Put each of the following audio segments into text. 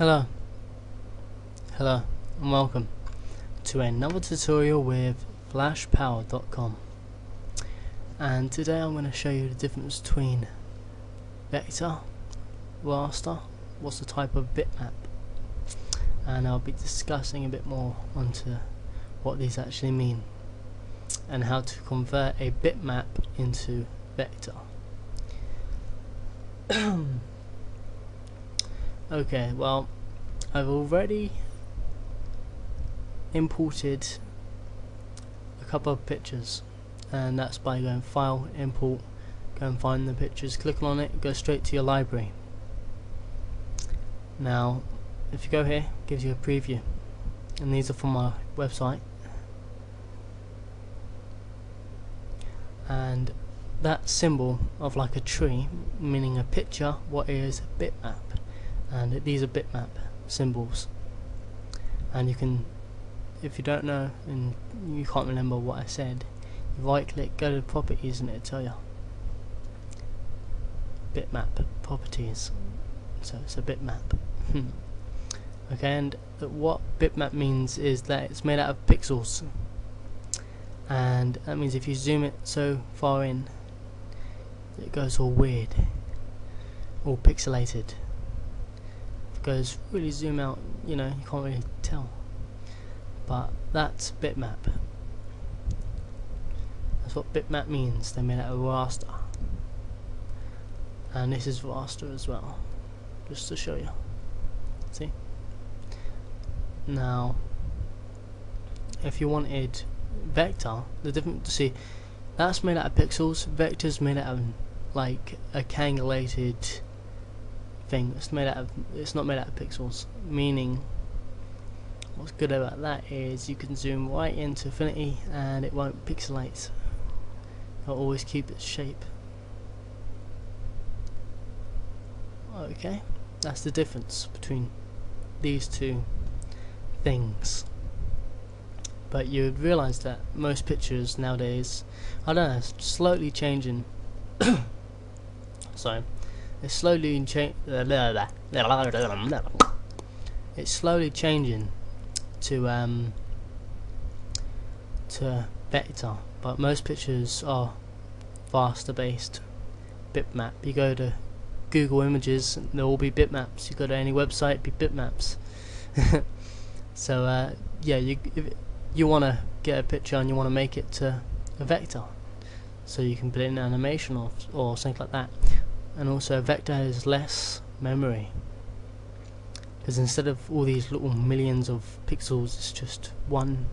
Hello. Hello and welcome to another tutorial with flashpower.com and today I'm going to show you the difference between vector, raster, what's the type of bitmap and I'll be discussing a bit more onto what these actually mean and how to convert a bitmap into vector. okay, well I've already imported a couple of pictures and that's by going file import go and find the pictures click on it go straight to your library. Now if you go here it gives you a preview and these are from my website. And that symbol of like a tree meaning a picture what is a bitmap and these are bitmap symbols. And you can if you don't know and you can't remember what I said you right click go to properties and it'll tell you. Bitmap properties. So it's a bitmap. Okay and what bitmap means is that it's made out of pixels. And that means if you zoom it so far in it goes all weird all pixelated goes really zoom out you know you can't really tell. But that's bitmap. That's what bitmap means. They made out of raster. And this is raster as well just to show you. See? Now if you wanted vector the different to see that's made out of pixels. Vectors made out of like a cangulated thing. It's made out of it's not made out of pixels. Meaning what's good about that is you can zoom right into infinity and it won't pixelate. It'll always keep its shape. Okay. That's the difference between these two things. But you'd realise that most pictures nowadays I don't know it's slowly changing. So it's slowly cha it's slowly changing to um to vector but most pictures are raster based bitmap. You go to Google Images there will all be bitmaps. You go to any website be bitmaps. So uh, yeah you you want to get a picture and you want to make it to a vector so you can put in animation or, or something like that and also a vector has less memory. Because instead of all these little millions of pixels it's just one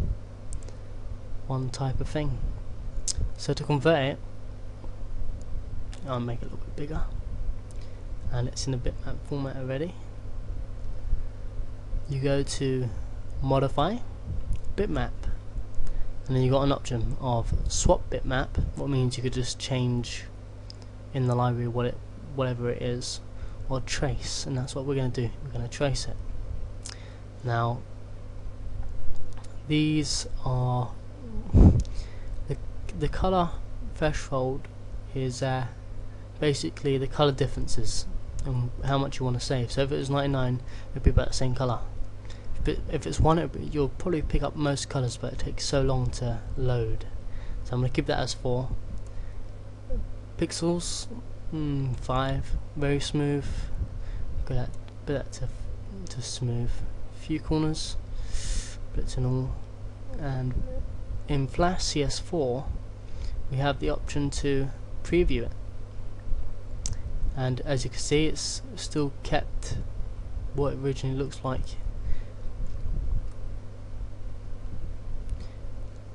one type of thing. So to convert it I'll make it a little bit bigger. And it's in a bitmap uh, format already. You go to modify bitmap. And then you got an option of swap bitmap what means you could just change in the library what it whatever it is or trace and that's what we're going to do. We're going to trace it. Now these are the, the color threshold is uh, basically the color differences and how much you want to save. So if it was 99 it'd be about the same color. If, if it's one it, you'll probably pick up most colors but it takes so long to load. So I'm going to keep that as 4 pixels mm, 5 very smooth. That, put that to, to smooth. Few corners. It to normal. And in Flash CS4 we have the option to preview it. And as you can see it's still kept what it originally looks like.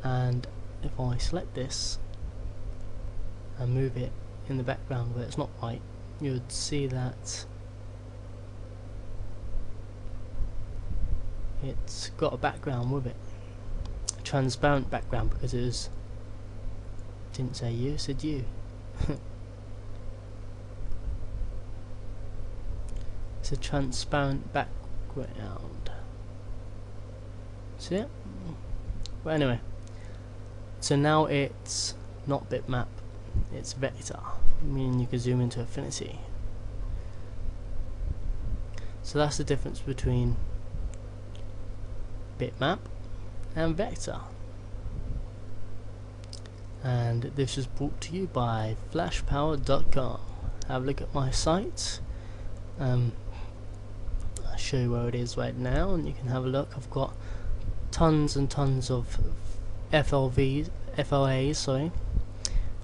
And if I select this and move it in the background where it's not white. You would see that it's got a background with it. A transparent background because it is didn't say you, said you. It's a transparent background. See it? but anyway so now it's not bitmap it's vector meaning you can zoom into infinity So that's the difference between bitmap and vector. And this is brought to you by flashpower.com. Have a look at my site. Um, I'll show you where it is right now and you can have a look. I've got tons and tons of FLVs, FLAs, sorry,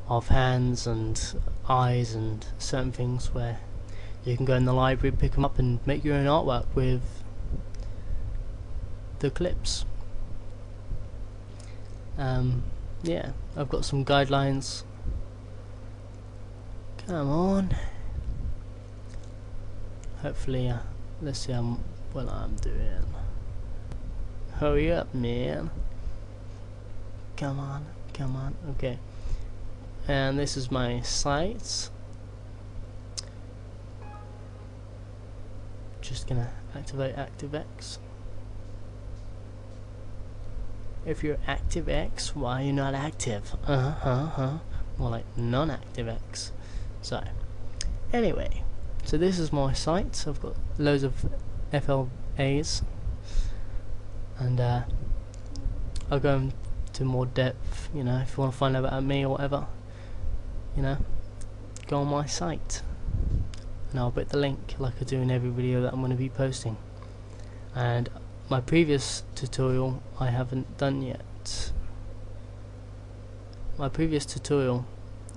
of hands and eyes and certain things where you can go in the library, pick them up and make your own artwork with the clips. Um, yeah, I've got some guidelines. Come on. Hopefully, uh, let's see um, what I'm doing. Hurry up, man. Come on, come on. Okay. And this is my site. Just gonna activate ActiveX. If you're ActiveX, why are you not active? Uh huh, uh huh. More like non-ActiveX. So, anyway, so this is my site. I've got loads of FLAs, and uh, I'll go into more depth. You know, if you want to find out about me or whatever, you know, go on my site, and I'll put the link like I do in every video that I'm going to be posting. And my previous tutorial I haven't done yet. My previous tutorial,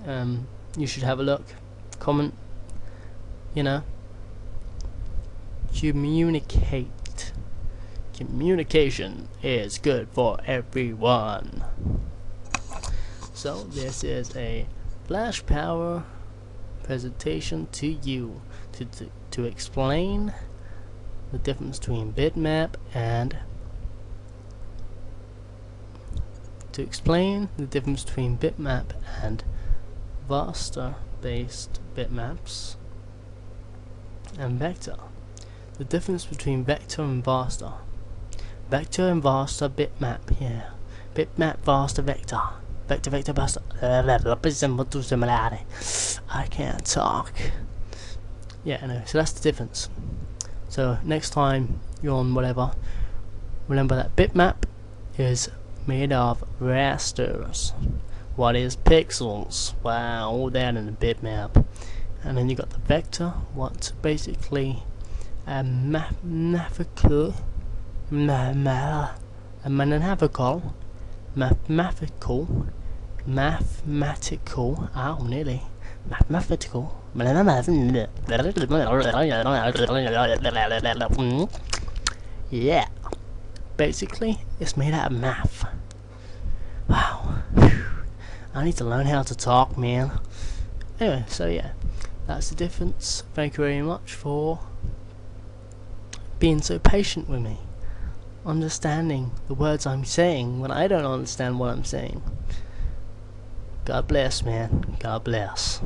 um, you should have a look, comment, you know, communicate. Communication is good for everyone. So this is a flash power presentation to you to, to, to explain the difference between bitmap and to explain the difference between bitmap and raster based bitmaps. And vector. The difference between vector and raster vector and raster bitmap yeah bitmap raster vector vector vector raster I can't talk. Yeah anyway so that's the difference. So next time you're on whatever, remember that bitmap is made of rasters. What is pixels? Wow, all that in a bitmap. And then you got the vector, what's basically a mathematical, ma ma a mathematical, mathematical, mathematical, ah, oh nearly, mathematical yeah. Basically, it's made out of math. Wow. I need to learn how to talk, man. Anyway, so yeah. That's the difference. Thank you very much for being so patient with me. Understanding the words I'm saying when I don't understand what I'm saying. God bless, man. God bless.